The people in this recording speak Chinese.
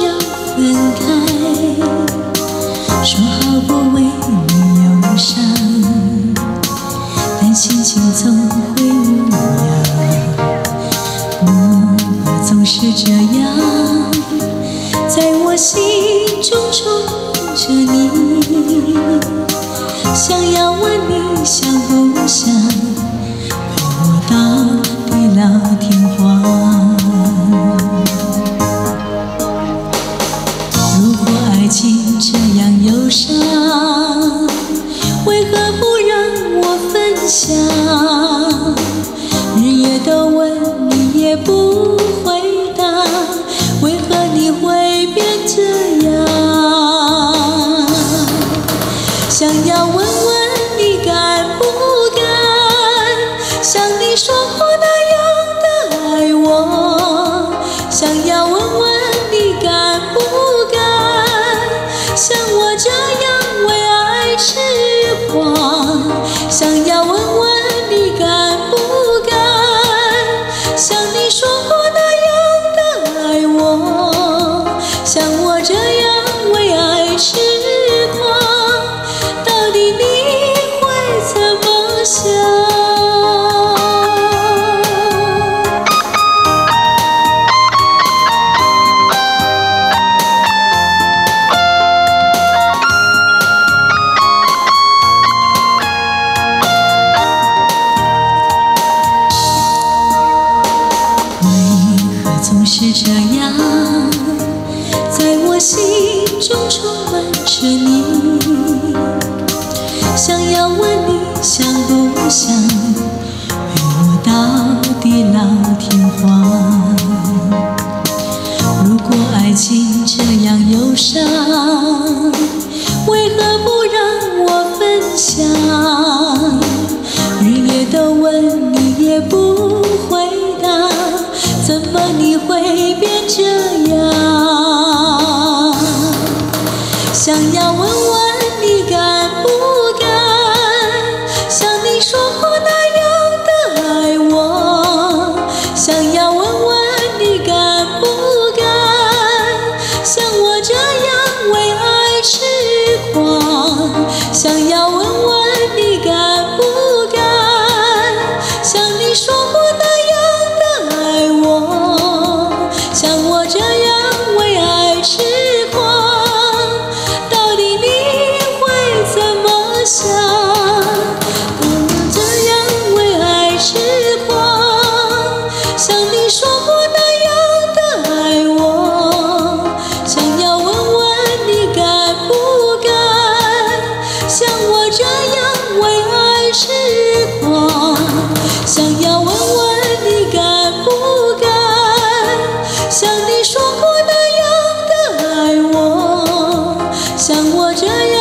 要分开，说好不为你忧伤，但心情总会无恙。我总是这样，在我心中宠着你，想要问你想不想？日夜都问你也不回答，为何你会变这样？想要问问你敢不敢，像你说过那样的爱我？想要问问总是这样，在我心中充满着你？想要问你想不想想要你说过那样的爱我想要问问你敢不敢？像我这样为爱痴狂想要问问你敢不敢像你说过那样的爱我。像我这样